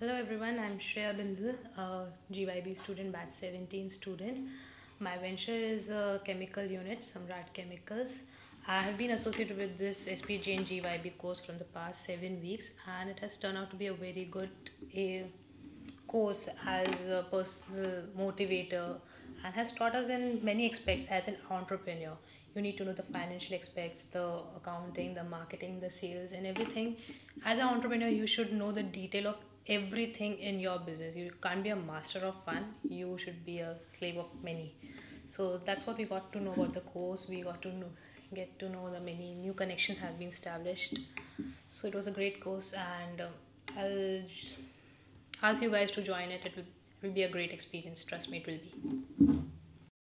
Hello everyone, I'm Shreya Bindal, a GYB student, batch 17 student. My venture is a chemical unit, Samrat Chemicals. I have been associated with this SPJ and GYB course from the past seven weeks and it has turned out to be a very good course as a personal motivator and has taught us in many aspects as an entrepreneur. You need to know the financial aspects, the accounting, the marketing, the sales, and everything. As an entrepreneur, you should know the detail of everything in your business. You can't be a master of one, you should be a slave of many. So that's what we got to know about the course. We got to know, get to know the many new connections have been established. So it was a great course, and uh, I'll ask you guys to join it. It will, it will be a great experience. Trust me, it will be.